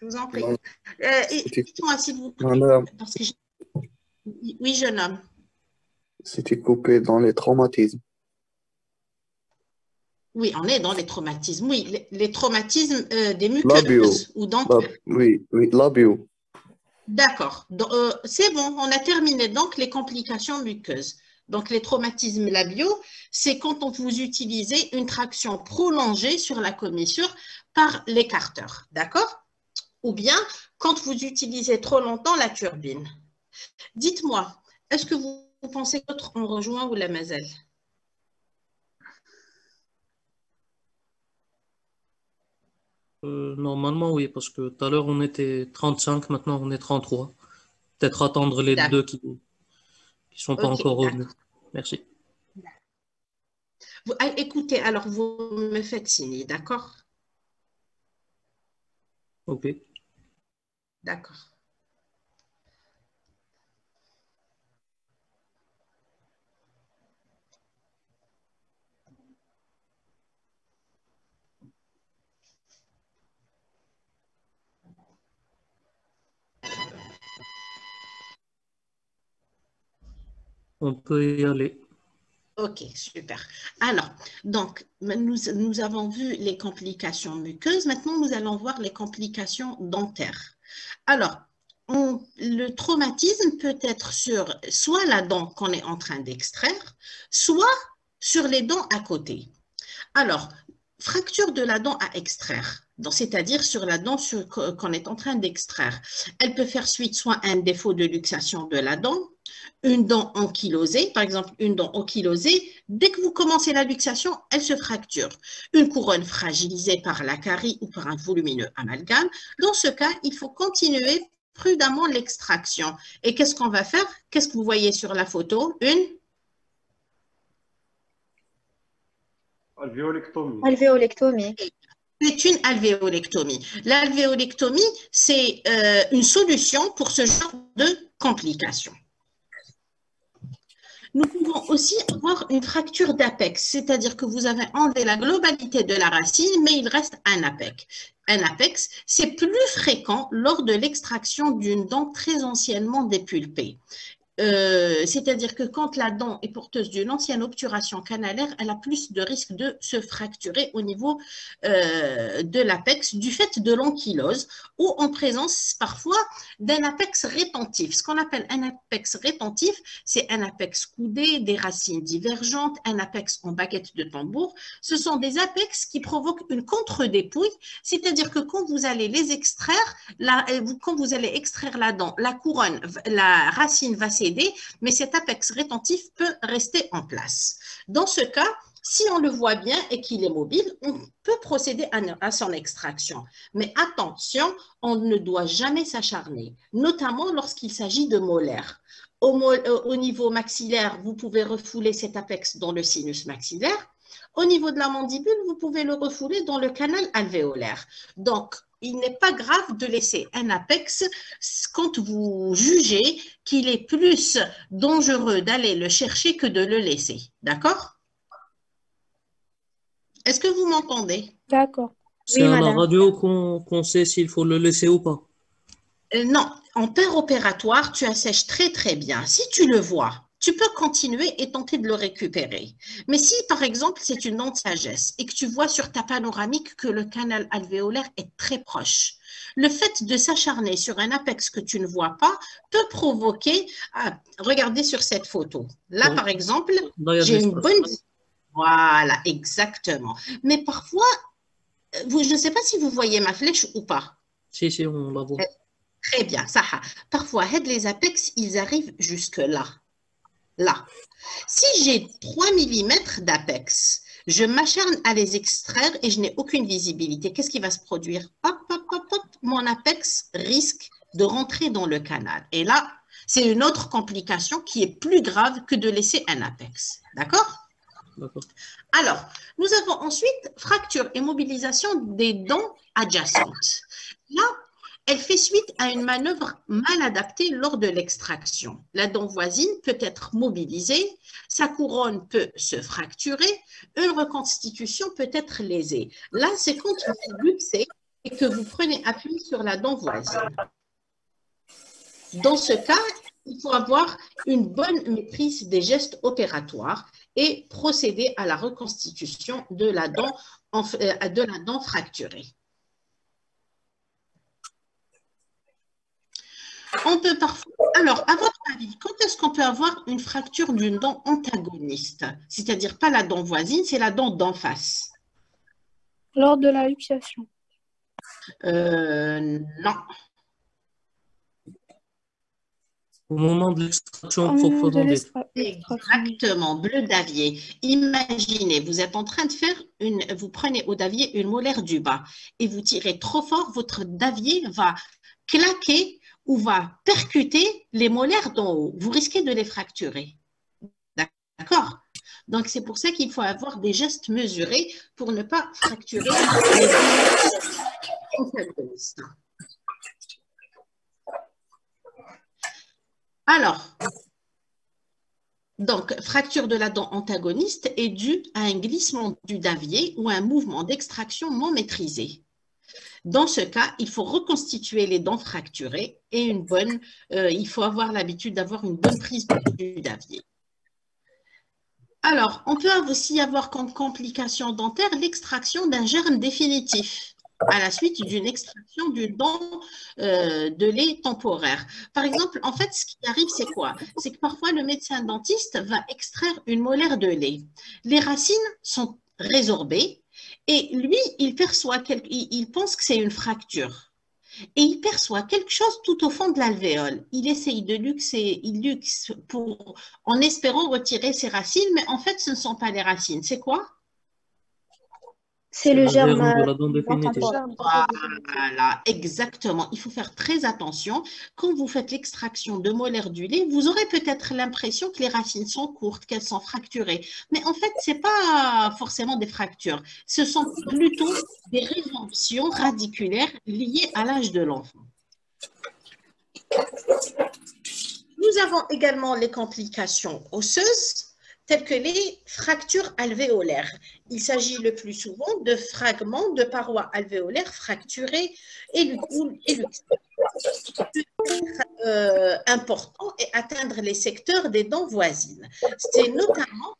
Je vous en prie. Euh, Dites-moi s'il vous plaît. Madame, Parce que j'ai- Oui, jeune homme. c'était coupé dans les traumatismes. Oui, on est dans les traumatismes. Oui, les, les traumatismes euh, des muqueuses ou dentaires. oui, oui, labio. D'accord. Euh, c'est bon, on a terminé donc les complications muqueuses. Donc, les traumatismes labiaux, c'est quand on vous utilisez une traction prolongée sur la commissure par l'écarteur. D'accord? Ou bien quand vous utilisez trop longtemps la turbine. Dites-moi, est-ce que vous, pensez que ont rejoint ou la mazelle Euh, normalement, oui, parce que tout à l'heure, on était 35, maintenant, on est 33. Peut-être attendre les deux qui ne sont pas encore revenus. Merci. Vous- ah, Écoutez, alors vous me faites signe, d'accord? OK. D'accord. On peut y aller. Ok, super. Alors, donc, nous, nous avons vu les complications muqueuses. Maintenant, nous allons voir les complications dentaires. Alors, le traumatisme peut être sur soit la dent qu'on est en train d'extraire, soit sur les dents à côté. Alors, fracture de la dent à extraire, c'est-à-dire sur la dent qu'on est en train d'extraire, elle peut faire suite soit à un défaut de luxation de la dent, une dent ankylosée, par exemple une dent ankylosée, dès que vous commencez la luxation, elle se fracture. Une couronne fragilisée par la carie ou par un volumineux amalgame. Dans ce cas, il faut continuer prudemment l'extraction. Et qu'est-ce qu'on va faire? Qu'est-ce que vous voyez sur la photo? Une Alvéolectomie. Alvéolectomie. C'est une alvéolectomie. L'alvéolectomie, c'est euh, une solution pour ce genre de complications. Nous pouvons aussi avoir une fracture d'apex, c'est-à-dire que vous avez enlevé la globalité de la racine, mais il reste un apex. Un apex, c'est plus fréquent lors de l'extraction d'une dent très anciennement dépulpée. Euh, c'est-à-dire que quand la dent est porteuse d'une ancienne obturation canalaire, elle a plus de risque de se fracturer au niveau euh, de l'apex du fait de l'ankylose ou en présence parfois d'un apex rétentif. Ce qu'on appelle un apex rétentif, c'est un apex coudé, des racines divergentes, un apex en baguette de tambour. Ce sont des apex qui provoquent une contre-dépouille, c'est-à-dire que quand vous allez les extraire, la- euh, quand vous allez extraire la dent, la couronne, la racine va mais cet apex rétentif peut rester en place. Dans ce cas, si on le voit bien et qu'il est mobile, on peut procéder à, son extraction. Mais attention, on ne doit jamais s'acharner, notamment lorsqu'il s'agit de molaires. Au, euh, au niveau maxillaire, vous pouvez refouler cet apex dans le sinus maxillaire. Au niveau de la mandibule, vous pouvez le refouler dans le canal alvéolaire. Donc, il n'est pas grave de laisser un apex quand vous jugez qu'il est plus dangereux d'aller le chercher que de le laisser. D'accord? Est-ce que vous m'entendez? D'accord. C'est Oui, à la radio qu'on qu'on sait s'il faut le laisser ou pas. Euh, Non, en père opératoire, tu assèches très très bien. Si tu le vois, tu peux continuer et tenter de le récupérer. Mais si, par exemple, c'est une dent de sagesse et que tu vois sur ta panoramique que le canal alvéolaire est très proche, le fait de s'acharner sur un apex que tu ne vois pas peut provoquer, ah, regardez sur cette photo. Là, Oui. par exemple, j'ai une bonne... Voilà, exactement. Mais parfois, euh, vous, je ne sais pas si vous voyez ma flèche ou pas. Si, si, on la voit. Très bien, ça. Parfois, les apex, ils arrivent jusque là. Si j'ai 3 mm d'apex, je m'acharne à les extraire et je n'ai aucune visibilité. Qu'est-ce qui va se produire? Hop, hop, hop, hop, mon apex risque de rentrer dans le canal. Et là, c'est une autre complication qui est plus grave que de laisser un apex. D'accord? D'accord. alors, nous avons ensuite fracture et mobilisation des dents adjacentes. Là, elle fait suite à une manœuvre mal adaptée lors de l'extraction. La dent voisine peut être mobilisée, sa couronne peut se fracturer, une reconstitution peut être lésée. Là, c'est quand vous luxez et que vous prenez appui sur la dent voisine. Dans ce cas, il faut avoir une bonne maîtrise des gestes opératoires et procéder à la reconstitution de la dent, euh, de la dent fracturée. On peut parfois. Alors, à votre avis, quand est-ce qu'on peut avoir une fracture d'une dent antagoniste? C'est-à-dire pas la dent voisine, c'est la dent d'en face. Lors de la luxation. Euh, non. Au moment de l'extraction Au moment de proprement dite. l'extra- Exactement, bleu d'avier. Imaginez, vous êtes en train de faire une, vous prenez au davier une molaire du bas et vous tirez trop fort, votre davier va claquer ou va percuter les molaires d'en haut. Vous risquez de les fracturer. D'accord? Donc, c'est pour ça qu'il faut avoir des gestes mesurés pour ne pas fracturer les. Alors, donc, fracture de la dent antagoniste est due à un glissement du davier ou un mouvement d'extraction non maîtrisé. Dans ce cas, il faut reconstituer les dents fracturées et une bonne, euh, il faut avoir l'habitude d'avoir une bonne prise du davier. Alors, on peut aussi avoir comme complication dentaire l'extraction d'un germe définitif à la suite d'une extraction d'une dent euh, de lait temporaire. Par exemple, en fait, ce qui arrive, c'est quoi? C'est que parfois, le médecin dentiste va extraire une molaire de lait. Les racines sont résorbées et lui, il perçoit, quelque- il, pense que c'est une fracture. Et il perçoit quelque chose tout au fond de l'alvéole. Il essaye de luxer, il luxe pour, en espérant retirer ses racines, mais en fait, ce ne sont pas les racines. C'est quoi? C'est le germe. de la dent définitive. temporaire. Voilà, exactement. Il faut faire très attention. Quand vous faites l'extraction de molaires du lait, vous aurez peut-être l'impression que les racines sont courtes, qu'elles sont fracturées. Mais en fait, ce n'est pas forcément des fractures. Ce sont plutôt des résorptions radiculaires liées à l'âge de l'enfant. Nous avons également les complications osseuses telles que les fractures alvéolaires. Il s'agit le plus souvent de fragments de parois alvéolaires fracturées et. Euh, important et atteindre les secteurs des dents voisines. C'est notamment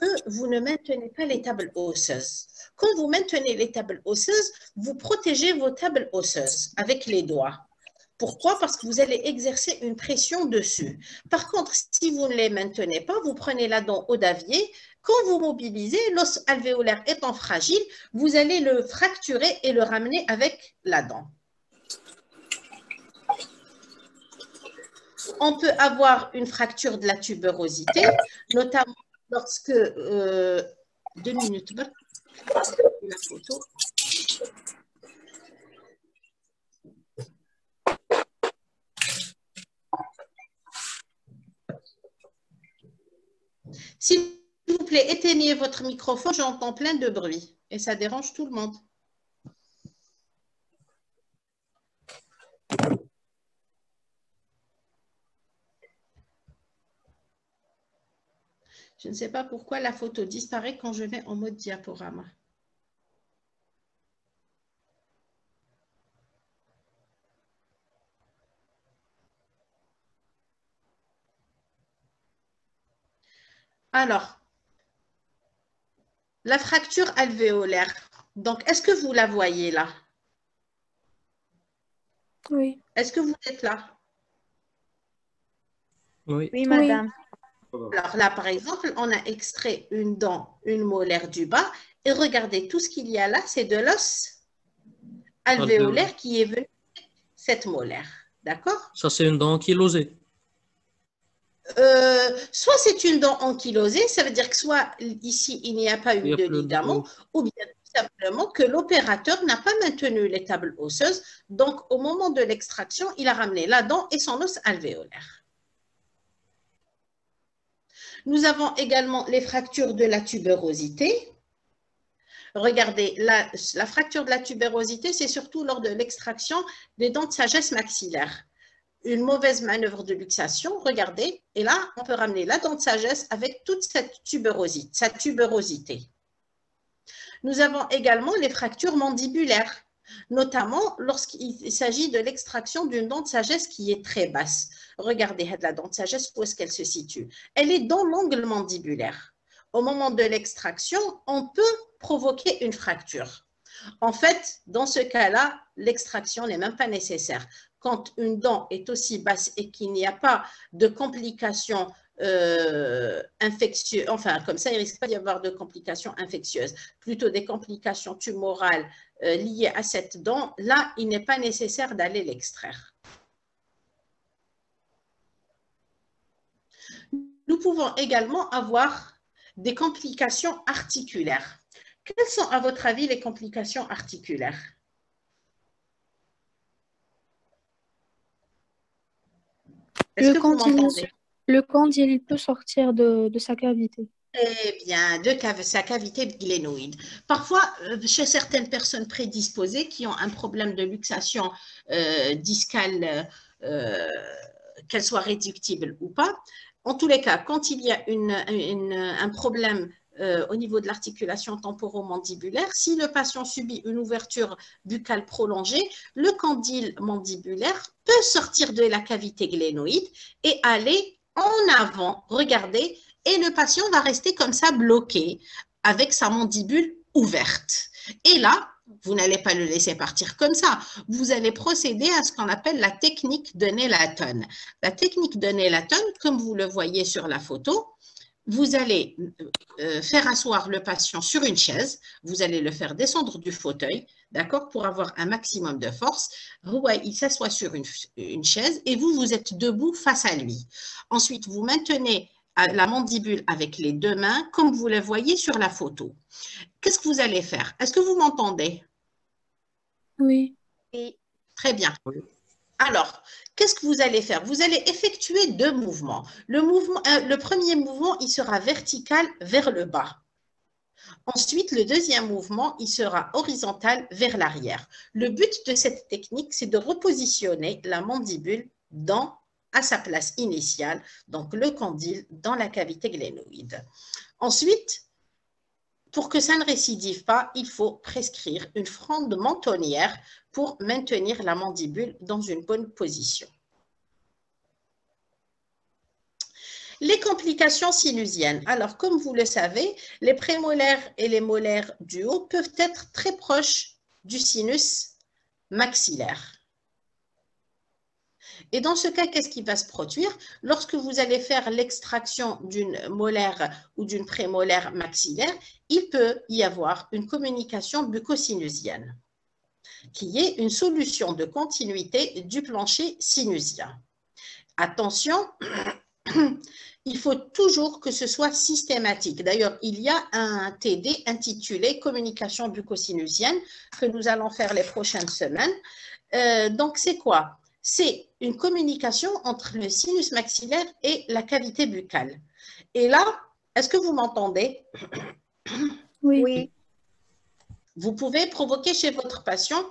que vous ne maintenez pas les tables osseuses. Quand vous maintenez les tables osseuses, vous protégez vos tables osseuses avec les doigts. Pourquoi? Parce que vous allez exercer une pression dessus. Par contre, si vous ne les maintenez pas, vous prenez la dent au davier. Quand vous mobilisez, l'os alvéolaire étant fragile, vous allez le fracturer et le ramener avec la dent. On peut avoir une fracture de la tuberosité, notamment lorsque... euh, deux minutes, la photo. Éteignez votre microphone, j'entends plein de bruit et ça dérange tout le monde. Je ne sais pas pourquoi la photo disparaît quand je vais en mode diaporama. Alors, la fracture alvéolaire. Donc, est-ce que vous la voyez là? Oui. Est-ce que vous êtes là? Oui. Oui, madame. Alors là, par exemple, on a extrait une dent, une molaire du bas. Et regardez, tout ce qu'il y a là, c'est de l'os alvéolaire qui est venu avec cette molaire. D'accord? Ça, c'est une dent ankylosée. Euh, soit c'est une dent ankylosée, ça veut dire que soit ici il n'y a pas eu de ligament, ou bien tout simplement que l'opérateur n'a pas maintenu les tables osseuses. Donc au moment de l'extraction, il a ramené la dent et son os alvéolaire. Nous avons également les fractures de la tubérosité. Regardez, la, la fracture de la tubérosité, c'est surtout lors de l'extraction des dents de sagesse maxillaire une mauvaise manœuvre de luxation, regardez, et là, on peut ramener la dent de sagesse avec toute sa tubérosité. Nous avons également les fractures mandibulaires. notamment lorsqu'il s'agit de l'extraction d'une dent de sagesse qui est très basse. Regardez la dent de sagesse, où est-ce qu'elle se situe? Elle est dans l'angle mandibulaire. Au moment de l'extraction, on peut provoquer une fracture. En fait, dans ce cas-là, l'extraction n'est même pas nécessaire. Quand une dent est aussi basse et qu'il n'y a pas de complications euh, infectieuses, enfin comme ça, il ne risque pas d'y avoir de complications infectieuses, plutôt des complications tumorales euh, liées à cette dent, là, il n'est pas nécessaire d'aller l'extraire. Nous pouvons également avoir des complications articulaires. Quelles sont, à votre avis, les complications articulaires? Le, que vous le condyle il peut sortir de, sa cavité. Eh bien, de sa cavité glénoïde. Parfois, euh, chez certaines personnes prédisposées qui ont un problème de luxation euh, discale, euh, qu'elle soit réductible ou pas, en tous les cas, quand il y a un problème euh, au niveau de l'articulation temporomandibulaire, si le patient subit une ouverture buccale prolongée, le condyle mandibulaire peut sortir de la cavité glénoïde et aller en avant, regardez, et le patient va rester comme ça bloqué avec sa mandibule ouverte. Et là, vous n'allez pas le laisser partir comme ça. Vous allez procéder à ce qu'on appelle la technique de Nelaton. La technique de Nelaton, comme vous le voyez sur la photo, vous allez euh, faire asseoir le patient sur une chaise, vous allez le faire descendre du fauteuil, d'accord, pour avoir un maximum de force. Il s'assoit sur une, une, chaise et vous, vous êtes debout face à lui. Ensuite, vous maintenez euh, la mandibule avec les deux mains, comme vous le voyez sur la photo. Qu'est-ce que vous allez faire? Est-ce que vous m'entendez? Oui. Très bien. Alors, qu'est-ce que vous allez faire? Vous allez effectuer deux mouvements. Euh, le premier mouvement, il sera vertical vers le bas. Ensuite, le deuxième mouvement, il sera horizontal vers l'arrière. Le but de cette technique, c'est de repositionner la mandibule dans, à sa place initiale, donc le condyle dans la cavité glénoïde. Ensuite, pour que ça ne récidive pas, il faut prescrire une fronde mentonnière pour maintenir la mandibule dans une bonne position. Les complications sinusiennes. Alors, comme vous le savez, les prémolaires et les molaires du haut peuvent être très proches du sinus maxillaire. Et dans ce cas, qu'est-ce qui va se produire Lorsque vous allez faire l'extraction d'une molaire ou d'une prémolaire maxillaire, il peut y avoir une communication bucco-sinusienne, qui est une solution de continuité du plancher sinusien. Attention, il faut toujours que ce soit systématique. D'ailleurs, il y a un TD intitulé Communication bucco-sinusienne que nous allons faire les prochaines semaines. Euh, donc, c'est quoi? C'est une communication entre le sinus maxillaire et la cavité buccale. Et là, est-ce que vous m'entendez? Oui. Vous pouvez provoquer chez votre patient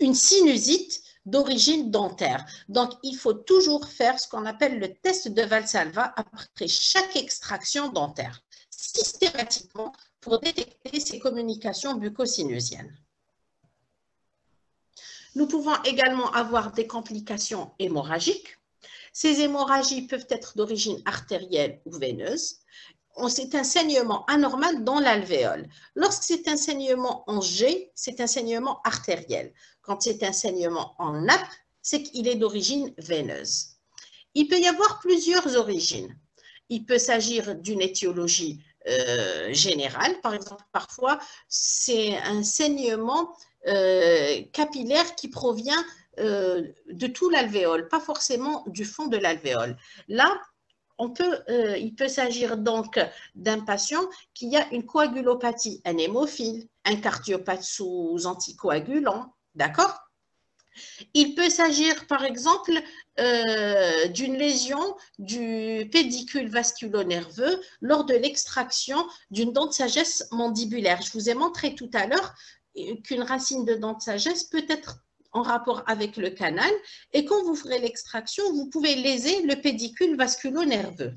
une sinusite d'origine dentaire. Donc, il faut toujours faire ce qu'on appelle le test de Valsalva après chaque extraction dentaire, systématiquement pour détecter ces communications bucco-sinusiennes. Nous pouvons également avoir des complications hémorragiques. Ces hémorragies peuvent être d'origine artérielle ou veineuse. C'est un saignement anormal dans l'alvéole. Lorsque c'est un saignement en G, c'est un saignement artériel. Quand c'est un saignement en nappe, c'est qu'il est d'origine veineuse. Il peut y avoir plusieurs origines. Il peut s'agir d'une étiologie euh, générale. Par exemple, parfois, c'est un saignement euh, capillaire qui provient euh, de tout l'alvéole, pas forcément du fond de l'alvéole. Là, euh, il peut s'agir donc d'un patient qui a une coagulopathie, un hémophile, un cardiopathe sous anticoagulant, d'accord? Il peut s'agir, par exemple, d'une lésion du pédicule vasculonerveux lors de l'extraction d'une dent de sagesse mandibulaire. Je vous ai montré tout à l'heure qu'une racine de dent de sagesse peut être en rapport avec le canal et quand vous ferez l'extraction, vous pouvez léser le pédicule vasculo-nerveux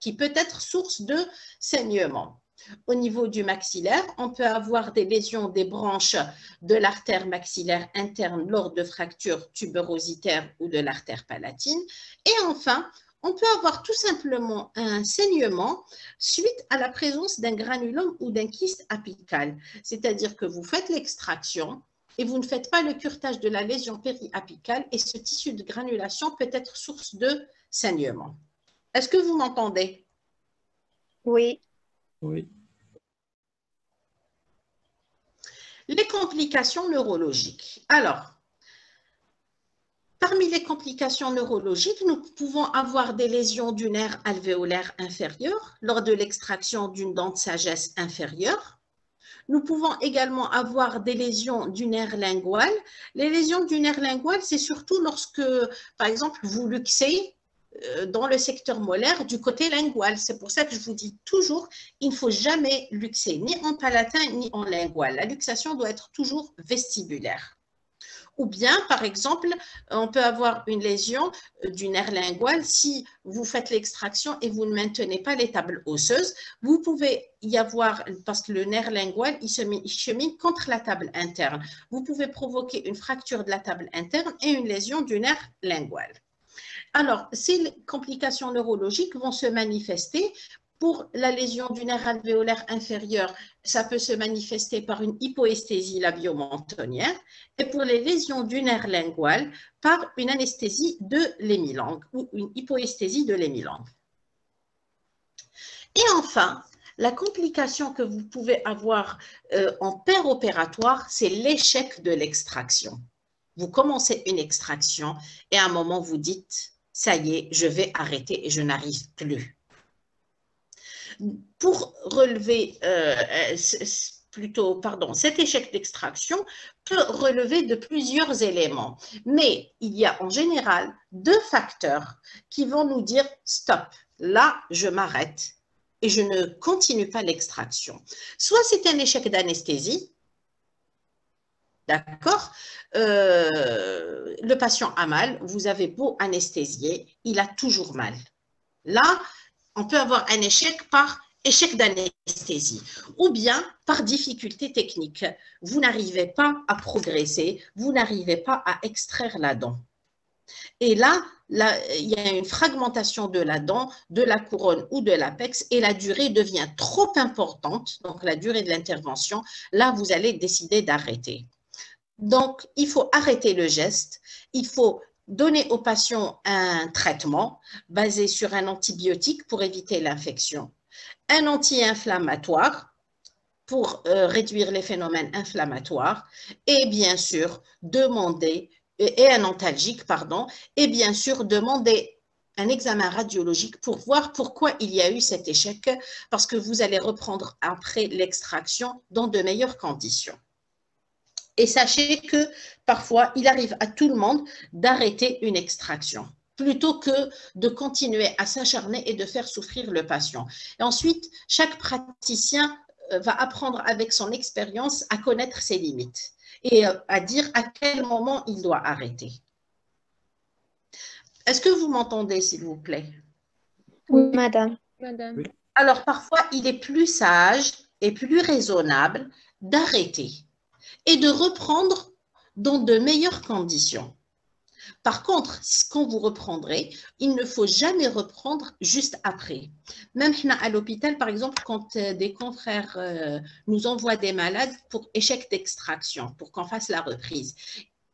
qui peut être source de saignement. Au niveau du maxillaire, on peut avoir des lésions des branches de l'artère maxillaire interne lors de fractures tuberositaires ou de l'artère palatine. Et enfin, on peut avoir tout simplement un saignement suite à la présence d'un granulome ou d'un kyste apical. C'est-à-dire que vous faites l'extraction et vous ne faites pas le curtage de la lésion périapicale et ce tissu de granulation peut être source de saignement. Est-ce que vous m'entendez? Oui. Oui. Les complications neurologiques. Alors, parmi les complications neurologiques, nous pouvons avoir des lésions du nerf alvéolaire inférieur lors de l'extraction d'une dent de sagesse inférieure. Nous pouvons également avoir des lésions du nerf lingual. Les lésions du nerf lingual, c'est surtout lorsque, par exemple, vous luxez euh, dans le secteur molaire du côté lingual. C'est pour ça que je vous dis toujours, il ne faut jamais luxer, ni en palatin, ni en lingual. La luxation doit être toujours vestibulaire. Ou bien, par exemple, on peut avoir une lésion euh, du nerf lingual. Si vous faites l'extraction et vous ne maintenez pas les tables osseuses, vous pouvez y avoir, parce que le nerf lingual, il, chemine contre la table interne. Vous pouvez provoquer une fracture de la table interne et une lésion du nerf lingual. Alors, ces complications neurologiques vont se manifester pour la lésion du nerf alvéolaire inférieur, ça peut se manifester par une hypoesthésie labiomentonnière et pour les lésions du nerf lingual, par une anesthésie de l'hémilangue ou une hypoesthésie de l'hémilangue. Et enfin, la complication que vous pouvez avoir euh, en père opératoire, c'est l'échec de l'extraction. Vous commencez une extraction et à un moment vous dites ça y est, je vais arrêter et je n'arrive plus. Pour relever, euh, plutôt, pardon, cet échec d'extraction peut relever de plusieurs éléments, mais il y a en général deux facteurs qui vont nous dire stop, là, je m'arrête et je ne continue pas l'extraction. Soit c'est un échec d'anesthésie, D'accord euh, Le patient a mal, vous avez beau anesthésier, il a toujours mal. Là, on peut avoir un échec par échec d'anesthésie ou bien par difficulté technique. Vous n'arrivez pas à progresser, vous n'arrivez pas à extraire la dent. Et là, il y a une fragmentation de la dent, de la couronne ou de l'apex et la durée devient trop importante, donc la durée de l'intervention. Là, vous allez décider d'arrêter. Donc, il faut arrêter le geste, il faut donner aux patients un traitement basé sur un antibiotique pour éviter l'infection, un anti-inflammatoire pour euh, réduire les phénomènes inflammatoires et bien sûr demander un examen radiologique pour voir pourquoi il y a eu cet échec parce que vous allez reprendre après l'extraction dans de meilleures conditions. Et sachez que parfois, il arrive à tout le monde d'arrêter une extraction plutôt que de continuer à s'acharner et de faire souffrir le patient. Et ensuite, chaque praticien euh, va apprendre avec son expérience à connaître ses limites et euh, à dire à quel moment il doit arrêter. Est-ce que vous m'entendez, s'il vous plaît? Oui, madame. Madame. Alors, parfois, il est plus sage et plus raisonnable d'arrêter et de reprendre dans de meilleures conditions. Par contre, quand vous reprendrez, il ne faut jamais reprendre juste après. Même à l'hôpital, par exemple, quand euh, des confrères euh, nous envoient des malades pour échec d'extraction, pour qu'on fasse la reprise,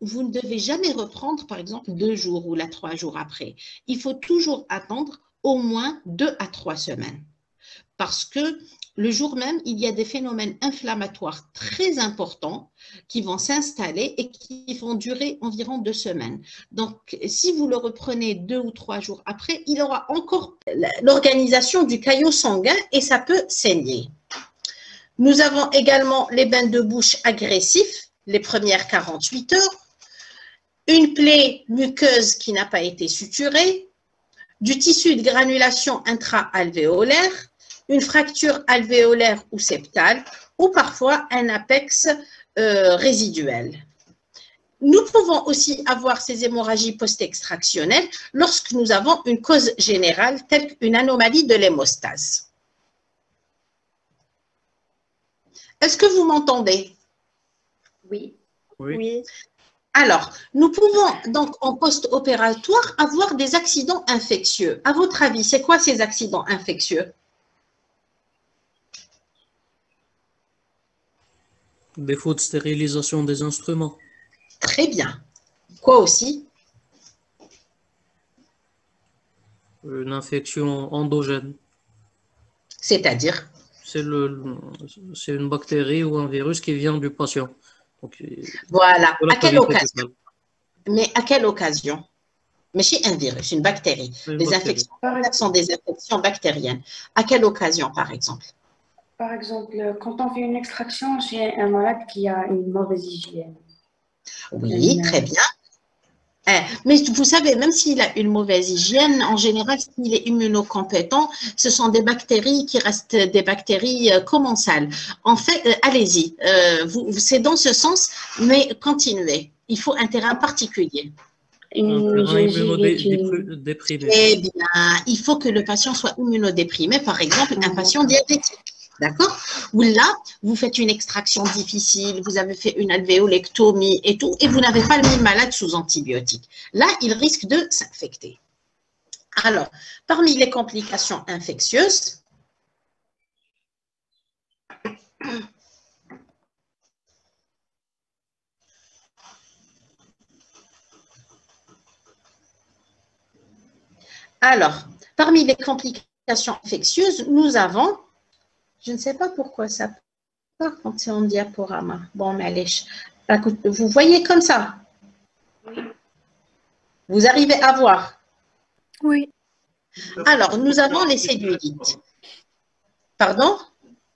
vous ne devez jamais reprendre, par exemple, deux jours ou la trois jours après. Il faut toujours attendre au moins deux à trois semaines. Parce que le jour même, il y a des phénomènes inflammatoires très importants qui vont s'installer et qui vont durer environ deux semaines. Donc, si vous le reprenez deux ou trois jours après, il aura encore l'organisation du caillot sanguin et ça peut saigner. Nous avons également les bains de bouche agressifs, les premières 48 heures, une plaie muqueuse qui n'a pas été suturée, du tissu de granulation intra-alvéolaire, une fracture alvéolaire ou septale, ou parfois un apex euh, résiduel. Nous pouvons aussi avoir ces hémorragies post-extractionnelles lorsque nous avons une cause générale telle qu'une anomalie de l'hémostase. Est-ce que vous m'entendez? Oui. Oui. Alors, nous pouvons donc en post-opératoire avoir des accidents infectieux. À votre avis, c'est quoi ces accidents infectieux? Défaut de stérilisation des instruments. Très bien. Quoi aussi? Une infection endogène. C'est-à-dire? C'est une bactérie ou un virus qui vient du patient. Donc, Voilà. À quelle occasion? Mais à quelle occasion? Mais chez un virus, une bactérie. Une Les bactérie. infections sont des infections bactériennes. À quelle occasion, par exemple? Par exemple, quand on fait une extraction chez un malade qui a une mauvaise hygiène. Oui, Euh, très bien. Eh, Mais vous savez, même s'il a une mauvaise hygiène, en général, s'il est immunocompétent, ce sont des bactéries qui restent des bactéries euh, commensales. En fait, euh, allez-y, euh, c'est dans ce sens, mais continuez. Il faut un terrain particulier. Immunodéprimé. Eh bien, il faut que le patient soit immunodéprimé, par exemple, un patient diabétique. D'accord? Ou là, vous faites une extraction difficile, vous avez fait une alvéolectomie et tout, et vous n'avez pas le malade sous antibiotiques. Là, il risque de s'infecter. Alors, parmi les complications infectieuses, alors, parmi les complications infectieuses, nous avons, je ne sais pas pourquoi ça part quand c'est en diaporama. Bon, mais allez, vous voyez comme ça Vous arrivez à voir Oui. Alors, nous avons les cellulites. Pardon?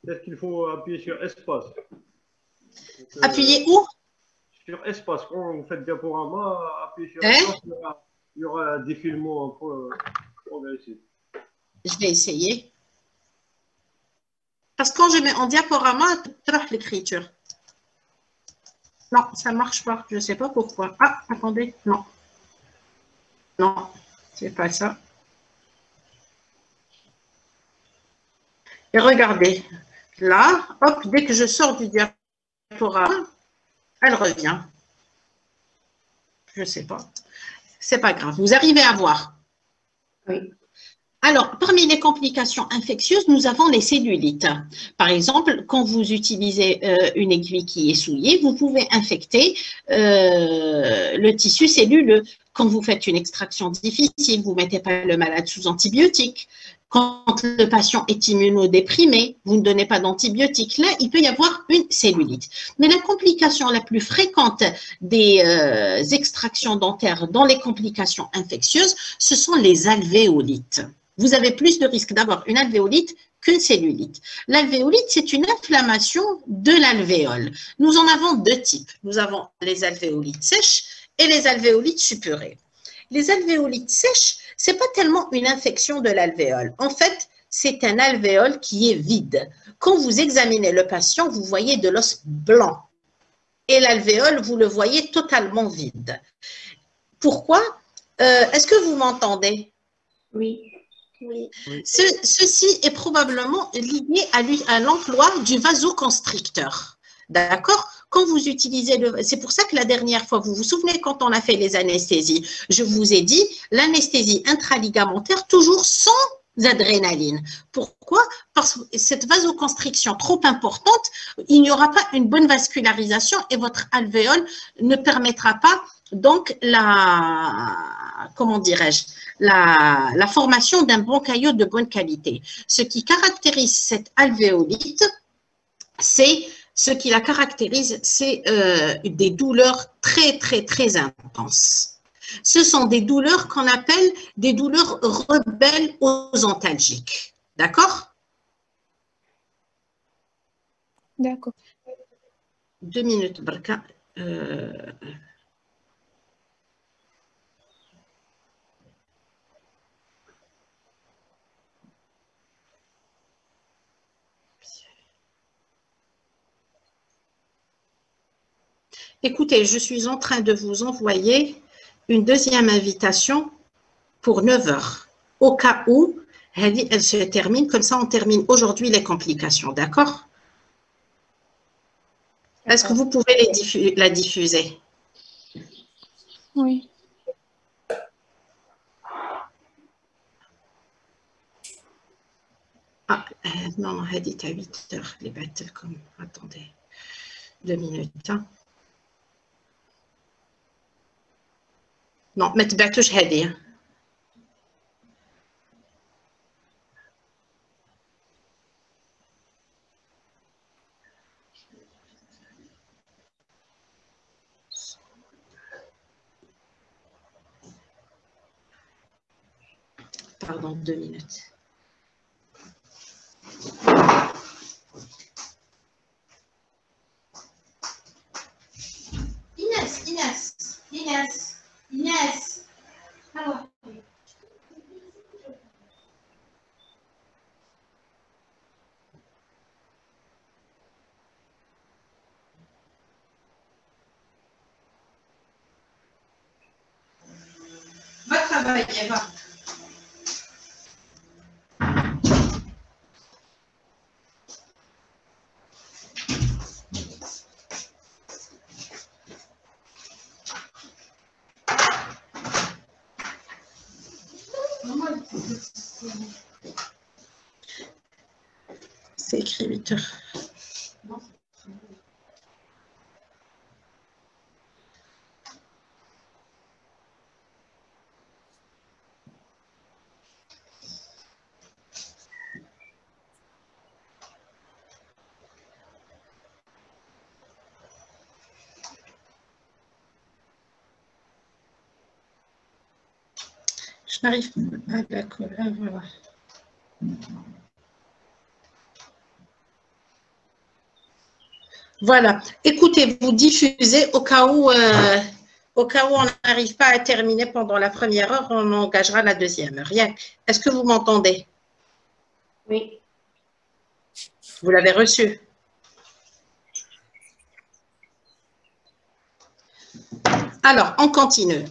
Peut-être qu'il faut appuyer sur espace? Donc, euh, Appuyez où? Sur espace. Quand vous faites diaporama, appuyez sur Hein? espace. Il y aura, il y aura. Je vais essayer. Parce que quand je mets en diaporama, l'écriture. Non, ça ne marche pas. Je ne sais pas pourquoi. Ah, attendez. Non. Non, c'est pas ça. Et regardez. Là, hop, dès que je sors du diaporama, elle revient. Je ne sais pas. C'est pas grave. Vous arrivez à voir. Oui. Alors, parmi les complications infectieuses, nous avons les cellulites. Par exemple, quand vous utilisez euh, une aiguille qui est souillée, vous pouvez infecter euh, le tissu celluleux. Quand vous faites une extraction difficile, vous ne mettez pas le malade sous antibiotiques. Quand le patient est immunodéprimé, vous ne donnez pas d'antibiotiques. Là, il peut y avoir une cellulite. Mais la complication la plus fréquente des euh, extractions dentaires dans les complications infectieuses, ce sont les alvéolites vous avez plus de risque d'avoir une alvéolite qu'une cellulite. L'alvéolite, c'est une inflammation de l'alvéole. Nous en avons deux types. Nous avons les alvéolites sèches et les alvéolites suppurées. Les alvéolites sèches, c'est pas tellement une infection de l'alvéole. En fait, c'est un alvéole qui est vide. Quand vous examinez le patient, vous voyez de l'os blanc. Et l'alvéole, vous le voyez totalement vide. Pourquoi? Euh, Est-ce que vous m'entendez? Oui. Ce, ceci est probablement lié à l'emploi du vasoconstricteur. D'accord? Quand vous utilisez le. C'est pour ça que la dernière fois, vous vous souvenez quand on a fait les anesthésies, je vous ai dit l'anesthésie intraligamentaire toujours sans adrénaline. Pourquoi? Parce que cette vasoconstriction trop importante, il n'y aura pas une bonne vascularisation et votre alvéole ne permettra pas donc la comment dirais-je la, la formation d'un bon caillot de bonne qualité. Ce qui caractérise cette alvéolite, c'est ce qui la caractérise, c'est euh, des douleurs très très très intenses. Ce sont des douleurs qu'on appelle des douleurs rebelles aux antalgiques. D'accord? D'accord. Deux minutes, Barka. Euh, Écoutez, je suis en train de vous envoyer une deuxième invitation pour 9 heures. Au cas où elle, elle se termine, comme ça on termine aujourd'hui les complications, d'accord? Est-ce que vous pouvez les diffu- la diffuser? Oui. Ah, euh, non, elle est à 8 heures, les bêtes, comme. Attendez, deux minutes. hein. نو ما تبعتوش هديه C'est écrit 8 heures. À la Voilà. Voilà. Écoutez, vous diffusez au cas où, euh, au cas où on n'arrive pas à terminer pendant la première heure, on engagera la deuxième heure. Rien. Est-ce que vous m'entendez? Oui. Vous l'avez reçu? Alors, on continue.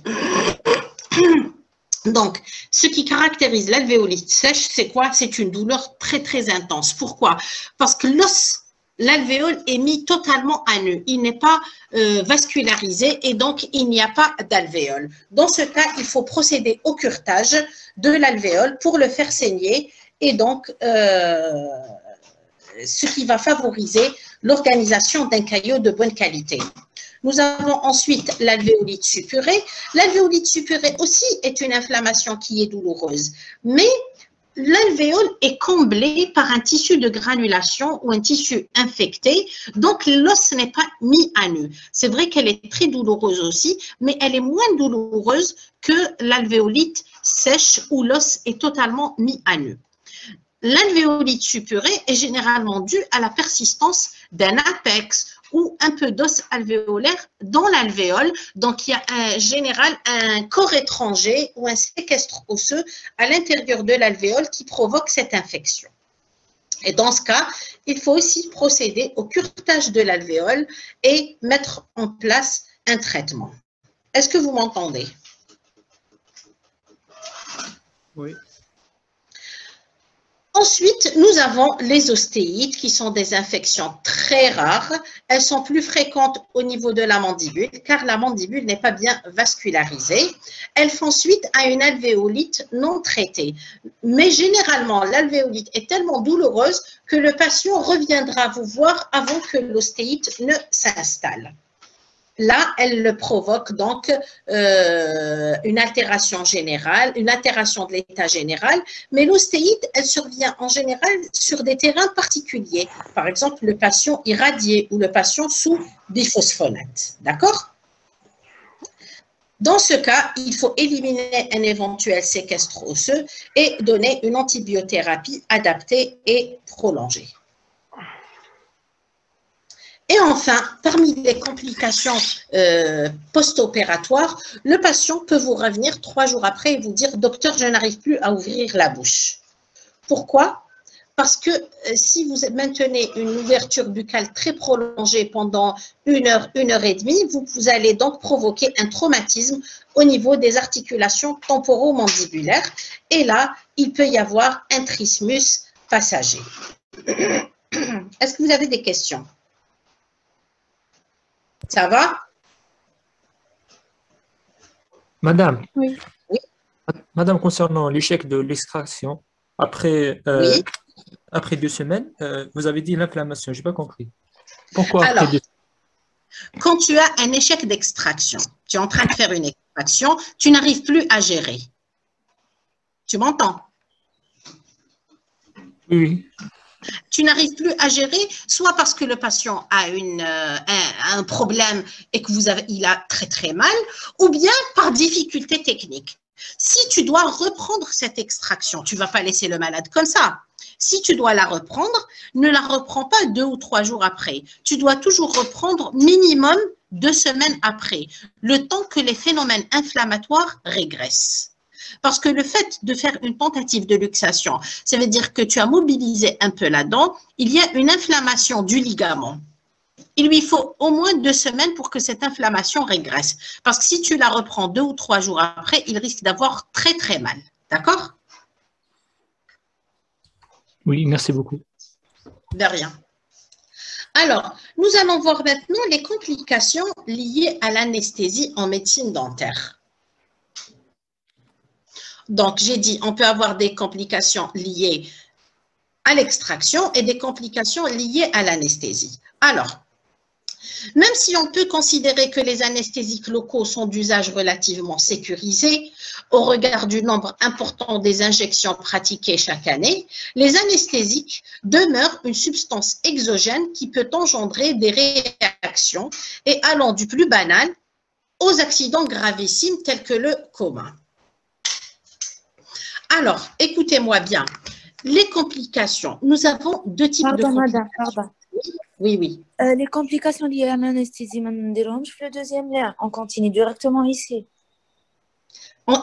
Donc, ce qui caractérise l'alvéolite sèche, c'est quoi? C'est une douleur très, très intense. Pourquoi? Parce que l'os, l'alvéole est mis totalement à nu. Il n'est pas euh, vascularisé et donc il n'y a pas d'alvéole. Dans ce cas, il faut procéder au curtage de l'alvéole pour le faire saigner et donc euh, ce qui va favoriser l'organisation d'un caillot de bonne qualité. Nous avons ensuite l'alvéolite suppurée. L'alvéolite suppurée aussi est une inflammation qui est douloureuse, mais l'alvéole est comblé par un tissu de granulation ou un tissu infecté, donc l'os n'est pas mis à nu. C'est vrai qu'elle est très douloureuse aussi, mais elle est moins douloureuse que l'alvéolite sèche où l'os est totalement mis à nu. L'alvéolite suppurée est généralement due à la persistance d'un apex ou un peu d'os alvéolaire dans l'alvéole. Donc, il y a en général un corps étranger ou un séquestre osseux à l'intérieur de l'alvéole qui provoque cette infection. Et dans ce cas, il faut aussi procéder au curtage de l'alvéole et mettre en place un traitement. Est-ce que vous m'entendez? Oui. Ensuite, nous avons les ostéites qui sont des infections très rares. Elles sont plus fréquentes au niveau de la mandibule car la mandibule n'est pas bien vascularisée. Elles font suite à une alvéolite non traitée. Mais généralement, l'alvéolite est tellement douloureuse que le patient reviendra vous voir avant que l'ostéite ne s'installe. Là, elle le provoque donc euh, une altération générale, une altération de l'état général, mais l'ostéite, elle survient en général sur des terrains particuliers. Par exemple, le patient irradié ou le patient sous biphosphonate. D'accord? Dans ce cas, il faut éliminer un éventuel séquestre osseux et donner une antibiothérapie adaptée et prolongée. Et enfin, parmi les complications euh, post-opératoires, le patient peut vous revenir trois jours après et vous dire Docteur, je n'arrive plus à ouvrir la bouche. Pourquoi? Parce que euh, si vous maintenez une ouverture buccale très prolongée pendant une heure, une heure et demie, vous, vous allez donc provoquer un traumatisme au niveau des articulations temporomandibulaires. Et là, il peut y avoir un trismus passager. Est-ce que vous avez des questions? Ça va? Madame, Oui. Madame, concernant l'échec de l'extraction, après, euh, Oui. après deux semaines, euh, vous avez dit l'inflammation, je n'ai pas compris. Pourquoi après Alors, deux Quand tu as un échec d'extraction, tu es en train de faire une extraction, tu n'arrives plus à gérer. Tu m'entends? Oui, oui. Tu n'arrives plus à gérer, soit parce que le patient a euh, un, problème et que vous avez, il a très très mal, ou bien par difficulté technique. Si tu dois reprendre cette extraction, tu vas pas laisser le malade comme ça. Si tu dois la reprendre, ne la reprends pas deux ou trois jours après. Tu dois toujours reprendre minimum deux semaines après, le temps que les phénomènes inflammatoires régressent. Parce que le fait de faire une tentative de luxation, ça veut dire que tu as mobilisé un peu la dent, il y a une inflammation du ligament. Il lui faut au moins deux semaines pour que cette inflammation régresse. Parce que si tu la reprends deux ou trois jours après, il risque d'avoir très très mal. D'accord? Oui, merci beaucoup. De rien. Alors, nous allons voir maintenant les complications liées à l'anesthésie en médecine dentaire. Donc, j'ai dit, on peut avoir des complications liées à l'extraction et des complications liées à l'anesthésie. Alors, même si on peut considérer que les anesthésiques locaux sont d'usage relativement sécurisé au regard du nombre important des injections pratiquées chaque année, les anesthésiques demeurent une substance exogène qui peut engendrer des réactions et allant du plus banal aux accidents gravissimes tels que le coma. Alors, écoutez-moi bien. Les complications, nous avons deux types de complications. madame, pardon. Oui, oui. Euh, les complications liées à l'anesthésie, madame Delange, le deuxième lien. On continue directement ici.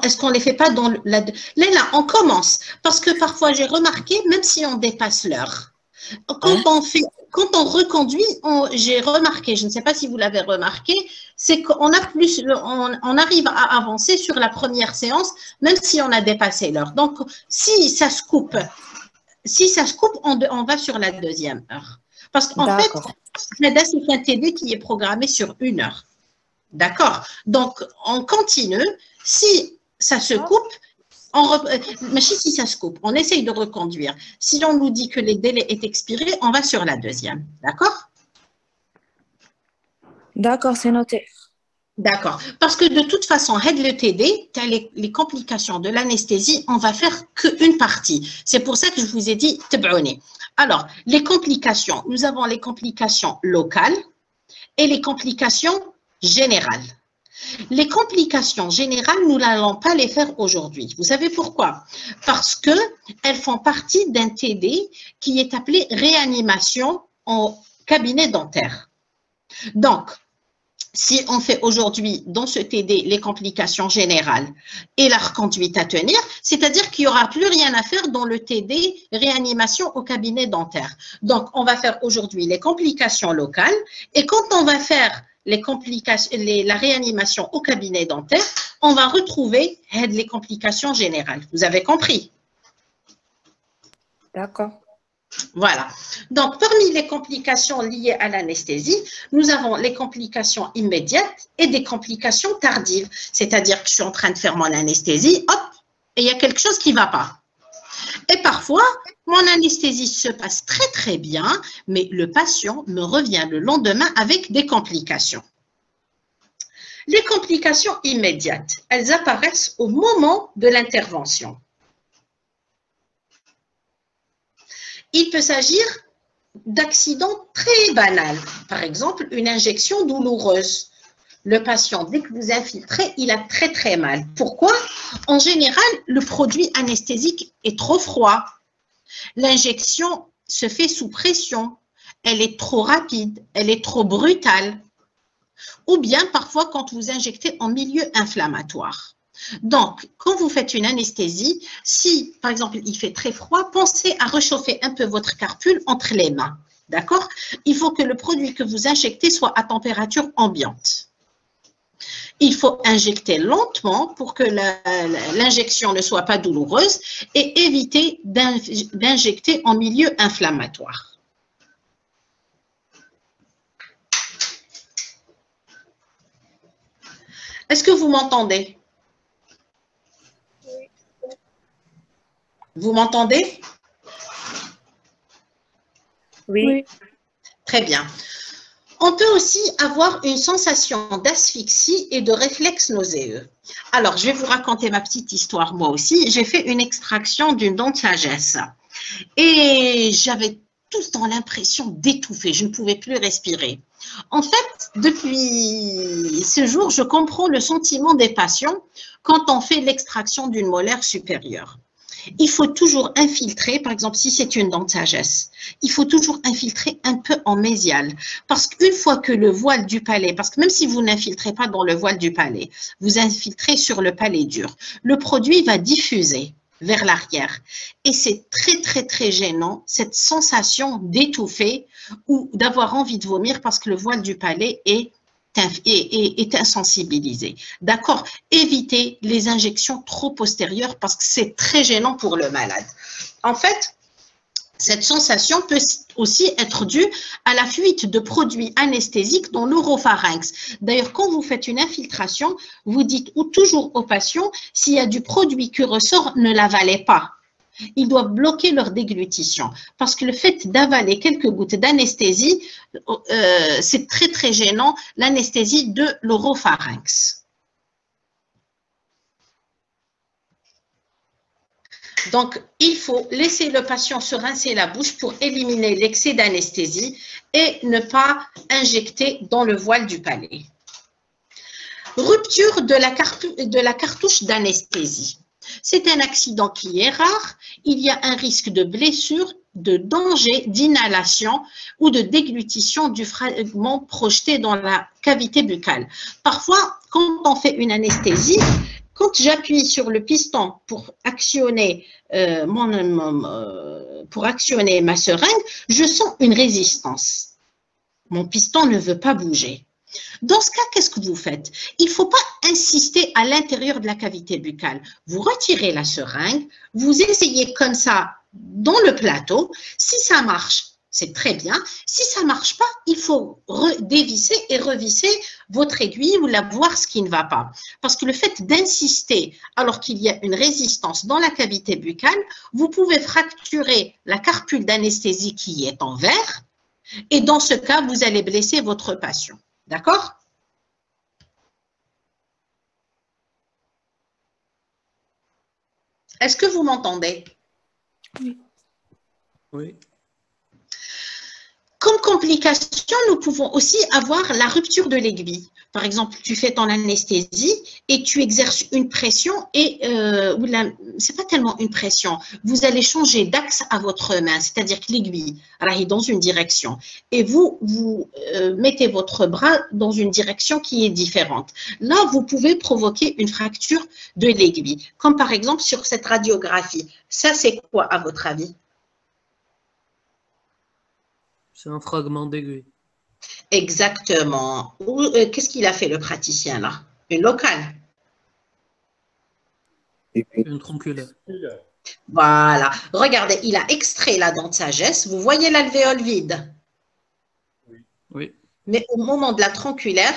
Est-ce qu'on ne les fait pas dans le- la... Là, on commence. Parce que parfois, j'ai remarqué, même si on dépasse l'heure, quand Hein on fait, quand on reconduit, on- j'ai remarqué, je ne sais pas si vous l'avez remarqué, c'est qu'on a plus, on, on arrive à avancer sur la première séance, même si on a dépassé l'heure. Donc, si ça se coupe, si ça se coupe, on, va sur la deuxième heure. Parce qu'en fait. Nada, c'est un TD qui est programmé sur une heure. D'accord? Donc, on continue. Si ça se coupe, on euh, si ça se coupe, on essaye de reconduire. Si l'on nous dit que les délais est expiré, on va sur la deuxième. D'accord? D'accord, c'est noté. D'accord. Parce que de toute façon, aide le TD, les, les complications de l'anesthésie, on va faire qu'une partie. C'est pour ça que je vous ai dit tabouné. Alors, les complications, nous avons les complications locales et les complications générales. Les complications générales, nous n'allons pas les faire aujourd'hui. Vous savez pourquoi? Parce que elles font partie d'un TD qui est appelé réanimation en cabinet dentaire. Donc, si on fait aujourd'hui dans ce TD les complications générales et la reconduite à tenir, c'est-à-dire qu'il n'y aura plus rien à faire dans le TD réanimation au cabinet dentaire. Donc, on va faire aujourd'hui les complications locales et quand on va faire les complications, les- la réanimation au cabinet dentaire, on va retrouver les complications générales. Vous avez compris? D'accord. Voilà. Donc, parmi les complications liées à l'anesthésie, nous avons les complications immédiates et des complications tardives. C'est-à-dire que je suis en train de faire mon anesthésie, hop, et il y a quelque chose qui ne va pas. Et parfois, mon anesthésie se passe très très bien, mais le patient me revient le lendemain avec des complications. Les complications immédiates, elles apparaissent au moment de l'intervention. Il peut s'agir d'accidents très banals. Par exemple, une injection douloureuse. Le patient, dès que vous infiltrez, il a très très mal. Pourquoi? En général, le produit anesthésique est trop froid. L'injection se fait sous pression. Elle est trop rapide, elle est trop brutale. Ou bien parfois quand vous injectez en milieu inflammatoire. Donc, quand vous faites une anesthésie, si par exemple il fait très froid, pensez à réchauffer un peu votre carpule entre les mains. D'accord? Il faut que le produit que vous injectez soit à température ambiante. Il faut injecter lentement pour que l'injection ne soit pas douloureuse et éviter d'in- d'injecter en milieu inflammatoire. Est-ce que vous m'entendez? Vous m'entendez? Oui. Oui. Très bien. On peut aussi avoir une sensation d'asphyxie et de réflexe nauséeux. Alors, je vais vous raconter ma petite histoire moi aussi. J'ai fait une extraction d'une dent de sagesse et j'avais tout le temps l'impression d'étouffer. Je ne pouvais plus respirer. En fait, depuis ce jour, je comprends le sentiment des patients quand on fait l'extraction d'une molaire supérieure il faut toujours infiltrer, par exemple, si c'est une dent de sagesse, il faut toujours infiltrer un peu en mésial. Parce qu'une fois que le voile du palais, parce que même si vous n'infiltrez pas dans le voile du palais, vous infiltrez sur le palais dur, le produit va diffuser vers l'arrière. Et c'est très, très, très gênant, cette sensation d'étouffer ou d'avoir envie de vomir parce que le voile du palais est est, insensibilisé. D'accord Évitez les injections trop postérieures parce que c'est très gênant pour le malade. En fait, cette sensation peut aussi être due à la fuite de produits anesthésiques dans l'oropharynx. D'ailleurs, quand vous faites une infiltration, vous dites ou toujours aux patients, s'il y a du produit qui ressort, ne l'avalez pas ils doivent bloquer leur déglutition. Parce que le fait d'avaler quelques gouttes d'anesthésie, euh, c'est très très gênant, l'anesthésie de l'oropharynx. Donc, il faut laisser le patient se rincer la bouche pour éliminer l'excès d'anesthésie et ne pas injecter dans le voile du palais. Rupture de la, de la cartouche d'anesthésie. C'est un accident qui est rare. Il y a un risque de blessure, de danger d'inhalation ou de déglutition du fragment projeté dans la cavité buccale. Parfois, quand on fait une anesthésie, quand j'appuie sur le piston pour actionner, euh, euh, ma seringue, je sens une résistance. Mon piston ne veut pas bouger. Dans ce cas, qu'est-ce que vous faites? Il ne faut pas insister à l'intérieur de la cavité buccale. Vous retirez la seringue, vous essayez comme ça dans le plateau. Si ça marche, c'est très bien. Si ça ne marche pas, il faut dévisser et revisser votre aiguille ou la voir ce qui ne va pas. Parce que le fait d'insister alors qu'il y a une résistance dans la cavité buccale, vous pouvez fracturer la carpule d'anesthésie qui est en verre et dans ce cas, vous allez blesser votre patient. D'accord? Est-ce que vous m'entendez? Oui. Oui. Comme complication, nous pouvons aussi avoir la rupture de l'aiguille. Par exemple, tu fais ton anesthésie et tu exerces une pression et euh, c'est pas tellement une pression. Vous allez changer d'axe à votre main, c'est-à-dire que l'aiguille est dans une direction et vous vous euh, mettez votre bras dans une direction qui est différente. Là, vous pouvez provoquer une fracture de l'aiguille, comme par exemple sur cette radiographie. Ça, c'est quoi à votre avis? C'est un fragment d'aiguille. Exactement. Euh, qu'est-ce qu'il a fait le praticien là? Une locale? Une tronculaire. Voilà. Regardez, il a extrait la dent de sagesse. Vous voyez l'alvéole vide? Oui. Mais au moment de la tronculaire,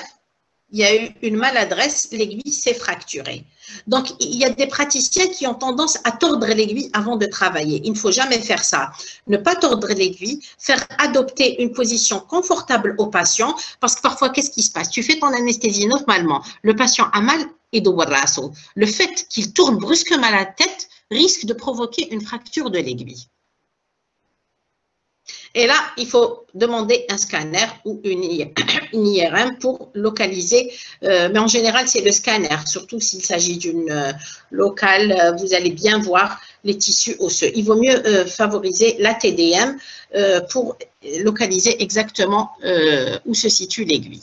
il y a eu une maladresse, l'aiguille s'est fracturée. Donc, il y a des praticiens qui ont tendance à tordre l'aiguille avant de travailler. Il ne faut jamais faire ça. Ne pas tordre l'aiguille, faire adopter une position confortable au patient, parce que parfois, qu'est-ce qui se passe? Tu fais ton anesthésie normalement, le patient a mal et de Le fait qu'il tourne brusquement la tête risque de provoquer une fracture de l'aiguille. Et là, il faut demander un scanner ou une, IRM pour localiser. Euh, mais en général, c'est le scanner, surtout s'il s'agit d'une euh, locale. Euh, vous allez bien voir les tissus osseux. Il vaut mieux favoriser la TDM pour localiser exactement où se situe l'aiguille.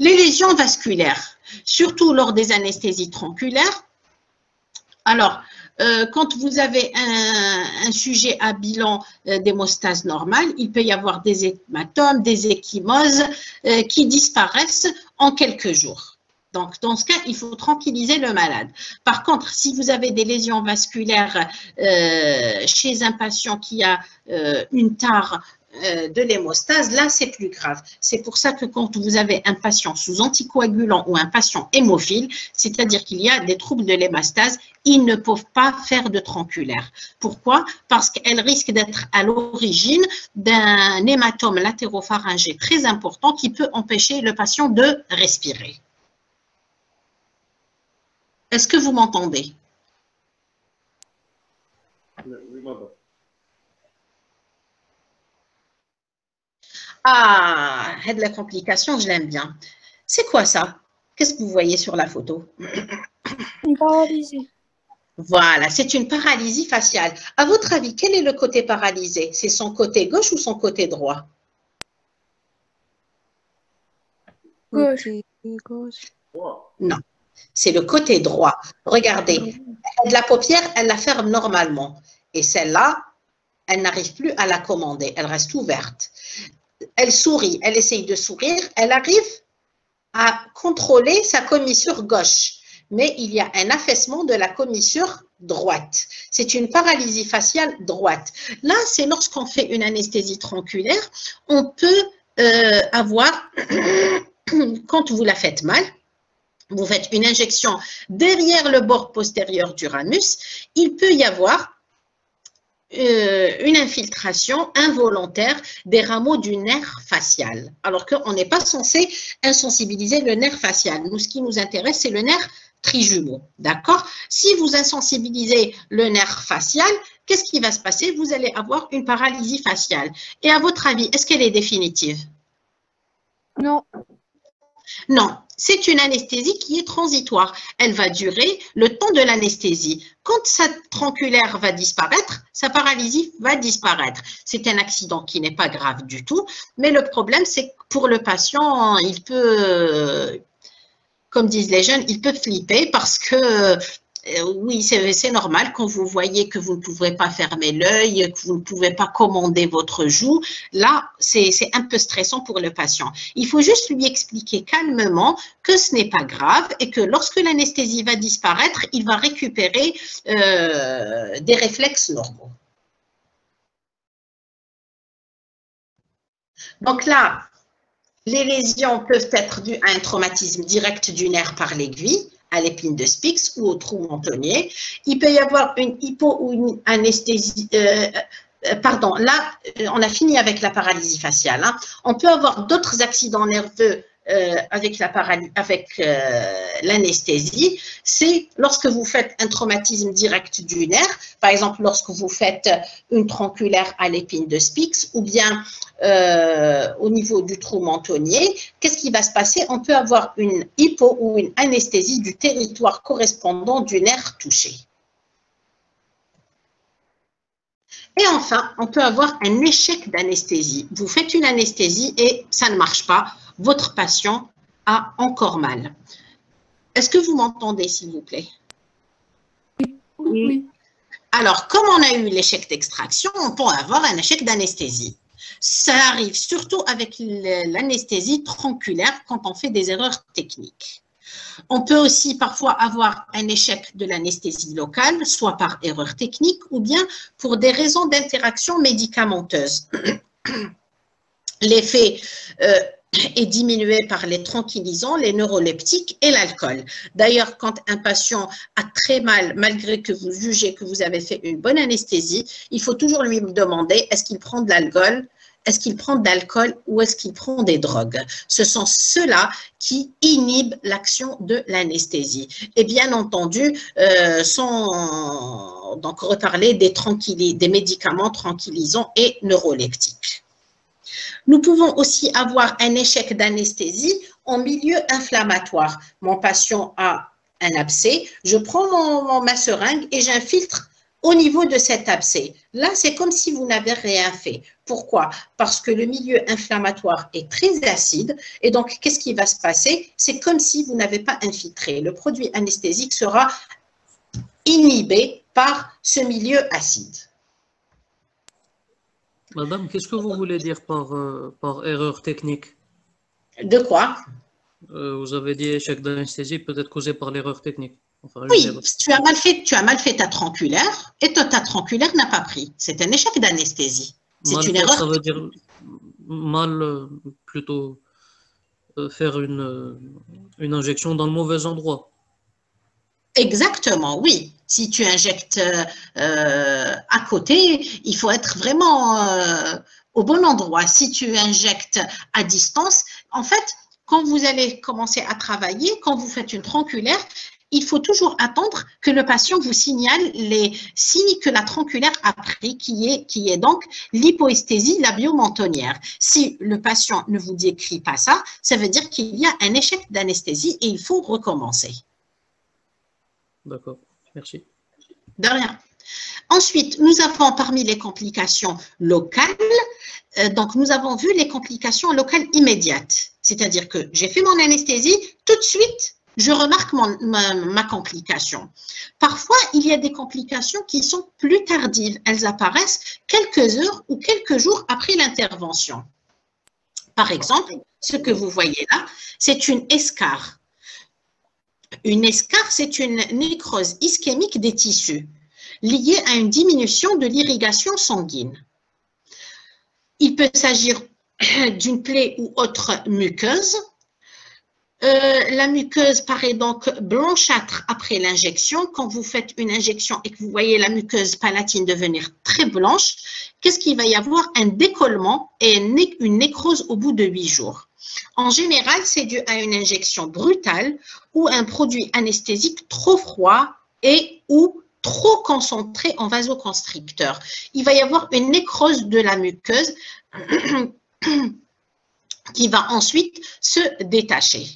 Les lésions vasculaires, surtout lors des anesthésies tronculaires. Alors, euh, quand vous avez un, sujet à bilan euh, d'hémostase normale, il peut y avoir des hématomes, des échymoses euh, qui disparaissent en quelques jours. Donc, dans ce cas, il faut tranquilliser le malade. Par contre, si vous avez des lésions vasculaires chez un patient qui a une tare de l'hémostase, là, c'est plus grave. C'est pour ça que quand vous avez un patient sous anticoagulant ou un patient hémophile, c'est-à-dire qu'il y a des troubles de l'hémostase, ils ne peuvent pas faire de tronculaire. Pourquoi? Parce qu'elle risque d'être à l'origine d'un hématome latéropharyngé très important qui peut empêcher le patient de respirer. Est-ce que vous m'entendez? Oui, madame. Ah, de la complication, je l'aime bien. C'est quoi ça? Qu'est-ce que vous voyez sur la photo? Une paralysie. Voilà, c'est une paralysie faciale. À votre avis, quel est le côté paralysé? C'est son côté gauche ou son côté droit? Gauche. Non, c'est le côté droit. Regardez, elle a de la paupière, elle la ferme normalement. Et celle-là, elle n'arrive plus à la commander, elle reste ouverte. Elle sourit, elle essaye de sourire, elle arrive à contrôler sa commissure gauche. Mais il y a un affaissement de la commissure droite. C'est une paralysie faciale droite. Là, c'est lorsqu'on fait une anesthésie tronculaire, on peut euh, avoir, quand vous la faites mal, vous faites une injection derrière le bord postérieur du ramus, il peut y avoir euh, une infiltration involontaire des rameaux du nerf facial, alors qu'on n'est pas censé insensibiliser le nerf facial. Nous, ce qui nous intéresse, c'est le nerf trijumeau, d'accord? Si vous insensibilisez le nerf facial, qu'est-ce qui va se passer? Vous allez avoir une paralysie faciale. Et à votre avis, est-ce qu'elle est définitive? Non. Non, c'est une anesthésie qui est transitoire. Elle va durer le temps de l'anesthésie. Quand sa tronculaire va disparaître, sa paralysie va disparaître. C'est un accident qui n'est pas grave du tout, mais le problème, c'est que pour le patient, il peut, comme disent les jeunes, il peut flipper parce que oui, c'est normal quand vous voyez que vous ne pouvez pas fermer l'œil, que vous ne pouvez pas commander votre joue. Là, c'est un peu stressant pour le patient. Il faut juste lui expliquer calmement que ce n'est pas grave et que lorsque l'anesthésie va disparaître, il va récupérer euh, des réflexes normaux. Donc là, les lésions peuvent être dues à un traumatisme direct du nerf par l'aiguille à l'épine de Spix ou au trou mentonnier. Il peut y avoir une hypo ou une anesthésie. Euh, euh, pardon, là, euh, on a fini avec la paralysie faciale. Hein. On peut avoir d'autres accidents nerveux avec la avec l'anesthésie, c'est lorsque vous faites un traumatisme direct du nerf, par exemple lorsque vous faites une tronculaire à l'épine de Spix ou bien euh, au niveau du trou mentonnier, qu'est-ce qui va se passer? On peut avoir une hypo ou une anesthésie du territoire correspondant du nerf touché. Et enfin, on peut avoir un échec d'anesthésie. Vous faites une anesthésie et ça ne marche pas. Votre patient a encore mal. Est-ce que vous m'entendez, s'il vous plaît? Oui. Alors, comme on a eu l'échec d'extraction, on peut avoir un échec d'anesthésie. Ça arrive surtout avec l'anesthésie tronculaire quand on fait des erreurs techniques. On peut aussi parfois avoir un échec de l'anesthésie locale, soit par erreur technique ou bien pour des raisons d'interaction médicamenteuse. L'effet euh, est diminué par les tranquillisants, les neuroleptiques et l'alcool. D'ailleurs, quand un patient a très mal, malgré que vous jugez que vous avez fait une bonne anesthésie, il faut toujours lui demander est-ce qu'il prend de l'alcool? Est-ce qu'il prend de l'alcool ou est-ce qu'il prend des drogues? Ce sont ceux-là qui inhibent l'action de l'anesthésie. Et bien entendu, euh, sans donc reparler des, des médicaments tranquillisants et neuroleptiques. Nous pouvons aussi avoir un échec d'anesthésie en milieu inflammatoire. Mon patient a un abcès, je prends ma seringue et j'infiltre au niveau de cet abcès. Là, c'est comme si vous n'avez rien fait. Pourquoi? Parce que le milieu inflammatoire est très acide et donc qu'est-ce qui va se passer? C'est comme si vous n'avez pas infiltré. Le produit anesthésique sera inhibé par ce milieu acide. Madame, qu'est-ce que vous voulez dire par, euh, par erreur technique? De quoi? Euh, Vous avez dit échec d'anesthésie peut être causé par l'erreur technique. oui, tu as, mal fait, tu as mal fait ta tronculaire et ta tronculaire n'a pas pris. C'est un échec d'anesthésie. C'est une erreur. ça veut dire mal, euh, plutôt euh, faire une, une injection dans le mauvais endroit. Exactement, oui. Si tu injectes euh, à côté, il faut être vraiment euh, au bon endroit. Si tu injectes à distance, en fait, quand vous allez commencer à travailler, quand vous faites une tronculaire, il faut toujours attendre que le patient vous signale les signes que la tronculaire a pris, qui est, qui est donc l'hypoesthésie labiomentonnière. Si le patient ne vous décrit pas ça, ça veut dire qu'il y a un échec d'anesthésie et il faut recommencer. D'accord, merci. De rien. Ensuite, nous avons parmi les complications locales, euh, donc nous avons vu les complications locales immédiates. C'est-à-dire que j'ai fait mon anesthésie, tout de suite, je remarque ma complication. Parfois, il y a des complications qui sont plus tardives. Elles apparaissent quelques heures ou quelques jours après l'intervention. Par exemple, ce que vous voyez là, c'est une escarre. Une escarre, c'est une nécrose ischémique des tissus liée à une diminution de l'irrigation sanguine. Il peut s'agir d'une plaie ou autre muqueuse. Euh, la muqueuse paraît donc blanchâtre après l'injection. Quand vous faites une injection et que vous voyez la muqueuse palatine devenir très blanche, qu'est-ce qu'il va y avoir? Un décollement et une nécrose au bout de huit jours. En général, c'est dû à une injection brutale ou un produit anesthésique trop froid et ou trop concentré en vasoconstricteur. Il va y avoir une nécrose de la muqueuse qui va ensuite se détacher.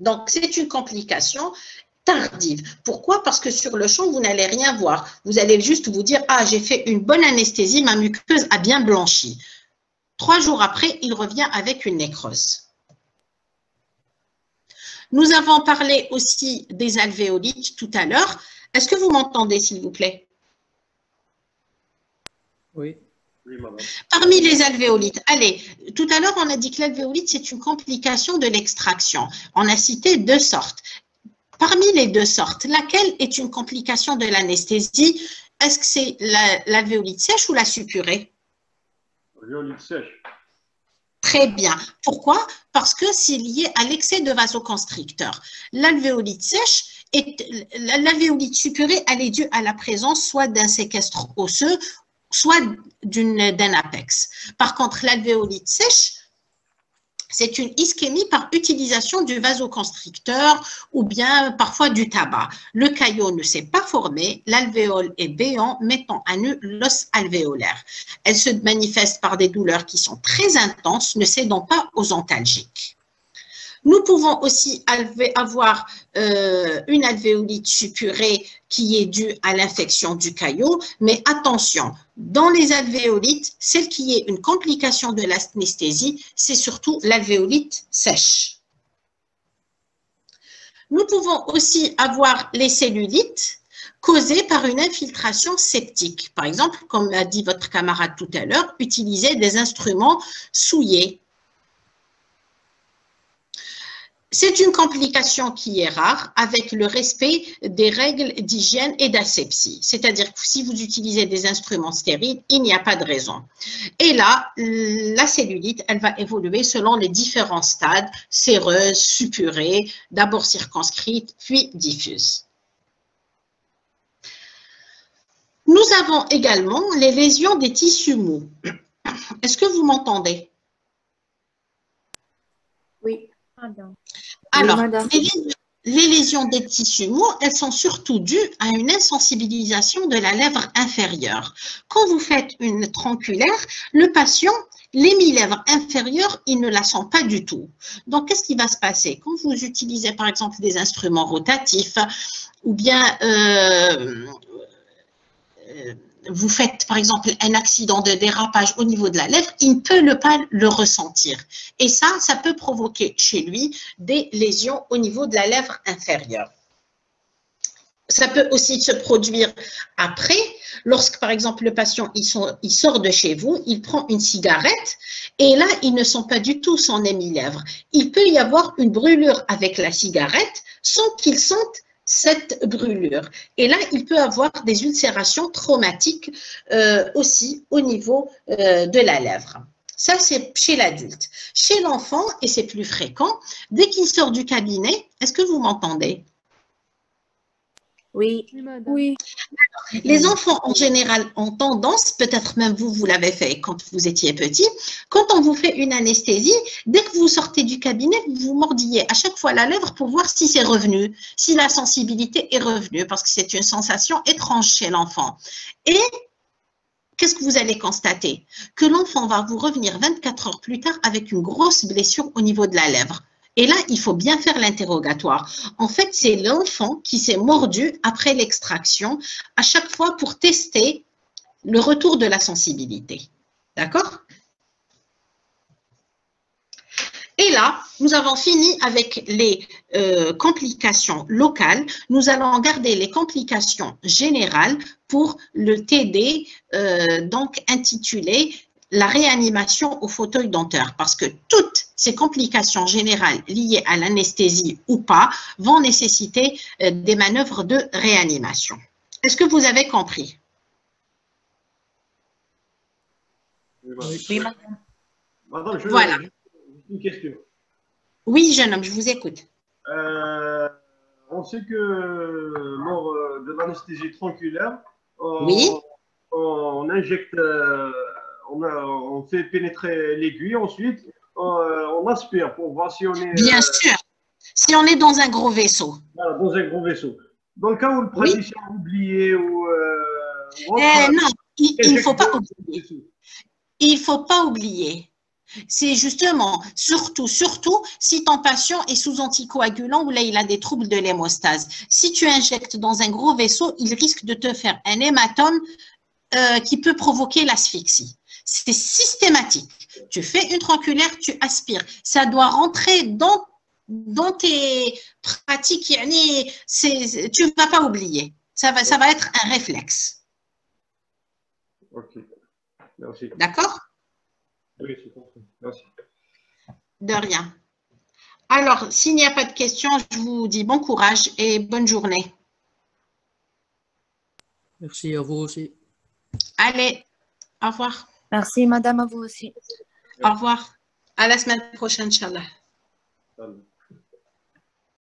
Donc, c'est une complication tardive. Pourquoi? Parce que sur le champ, vous n'allez rien voir. Vous allez juste vous dire, ah, j'ai fait une bonne anesthésie, ma muqueuse a bien blanchi. Trois jours après, il revient avec une nécrose. Nous avons parlé aussi des alvéolites tout à l'heure. Est-ce que vous m'entendez, s'il vous plaît? Oui. Parmi les alvéolites, allez, tout à l'heure, on a dit que l'alvéolite, c'est une complication de l'extraction. On a cité deux sortes. Parmi les deux sortes, laquelle est une complication de l'anesthésie? Est-ce que c'est la- l'alvéolite sèche ou la suppurée Très bien. Pourquoi? Parce que c'est lié à l'excès de vasoconstricteur. L'alvéolite sèche est l'alvéolite suppurée, elle est due à la présence soit d'un séquestre osseux, soit d'un apex. Par contre, l'alvéolite sèche, c'est une ischémie par utilisation du vasoconstricteur ou bien parfois du tabac. Le caillot ne s'est pas formé, l'alvéole est béant, mettant à nu l'os alvéolaire. Elle se manifeste par des douleurs qui sont très intenses, ne cédant pas aux antalgiques. Nous pouvons aussi avoir euh, une alvéolite suppurée qui est due à l'infection du caillot, mais attention, dans les alvéolites, celle qui est une complication de l'anesthésie, c'est surtout l'alvéolite sèche. Nous pouvons aussi avoir les cellulites causées par une infiltration septique. Par exemple, comme l'a dit votre camarade tout à l'heure, utiliser des instruments souillés. C'est une complication qui est rare avec le respect des règles d'hygiène et d'asepsie. C'est-à-dire que si vous utilisez des instruments stériles, il n'y a pas de raison. Et là, la cellulite, elle va évoluer selon les différents stades, séreuse, suppurée, d'abord circonscrite, puis diffuse. Nous avons également les lésions des tissus mous. Est-ce que vous m'entendez? Oui. Alors, madame. les, lés- les lésions des tissus mous, elles sont surtout dues à une insensibilisation de la lèvre inférieure. Quand vous faites une tronculaire, le patient, l'hémilèvre inférieure, il ne la sent pas du tout. Donc, qu'est-ce qui va se passer? Quand vous utilisez, par exemple, des instruments rotatifs ou bien euh, vous faites, par exemple, un accident de dérapage au niveau de la lèvre, il ne peut ne pas le ressentir. Et ça, ça peut provoquer chez lui des lésions au niveau de la lèvre inférieure. Ça peut aussi se produire après, lorsque par exemple le patient il, sort de chez vous, il prend une cigarette et là il ne sent pas du tout son hémilèvre. Il peut y avoir une brûlure avec la cigarette sans qu'il sente cette brûlure. Et là, il peut avoir des ulcérations traumatiques euh, aussi au niveau euh, de la lèvre. Ça, c'est chez l'adulte. Chez l'enfant, et c'est plus fréquent, dès qu'il sort du cabinet, est-ce que vous m'entendez? Oui. Oui. Les enfants, en général, ont tendance, peut-être même vous, vous l'avez fait quand vous étiez petit, quand on vous fait une anesthésie, dès que vous sortez du cabinet, vous vous mordillez à chaque fois la lèvre pour voir si c'est revenu, si la sensibilité est revenue, parce que c'est une sensation étrange chez l'enfant. Et qu'est-ce que vous allez constater? Que l'enfant va vous revenir 24 heures plus tard avec une grosse blessure au niveau de la lèvre. Et là, il faut bien faire l'interrogatoire. En fait, c'est l'enfant qui s'est mordu après l'extraction à chaque fois pour tester le retour de la sensibilité. D'accord? Et là, nous avons fini avec les euh, complications locales. Nous allons garder les complications générales pour le TD, euh, donc intitulé la réanimation au fauteuil denteur, parce que toutes ces complications générales liées à l'anesthésie ou pas vont nécessiter euh, des manœuvres de réanimation. Est-ce que vous avez compris? Oui, madame. Madame, je Voilà. une question. Oui, jeune homme, je vous écoute. Euh, on sait que lors euh, de l'anesthésie tronculaire, on, Oui. on injecte, euh, on, a- on fait pénétrer l'aiguille, ensuite on, euh, on aspire pour voir si on est Bien euh, sûr, si on est dans un gros vaisseau. voilà, dans un gros vaisseau. Dans le cas où le praticien a oublié ou. euh, ou Eh non, il ne faut pas oublier. Il faut pas oublier. C'est justement, surtout, surtout, si ton patient est sous anticoagulant ou là il a des troubles de l'hémostase. Si tu injectes dans un gros vaisseau, il risque de te faire un hématome euh, qui peut provoquer l'asphyxie. C'est systématique. Tu fais une tronculaire, tu aspires. Ça doit rentrer dans, dans tes pratiques. yani, c'est- Tu ne vas pas oublier. Ça va, ça va être un réflexe. Ok. Merci. D'accord? Oui, c'est compris. Merci. De rien. Alors, s'il n'y a pas de questions, je vous dis bon courage et bonne journée. Merci à vous aussi. Allez, au revoir. Merci, madame, à vous aussi. Au revoir. À la semaine prochaine, Inch'Allah.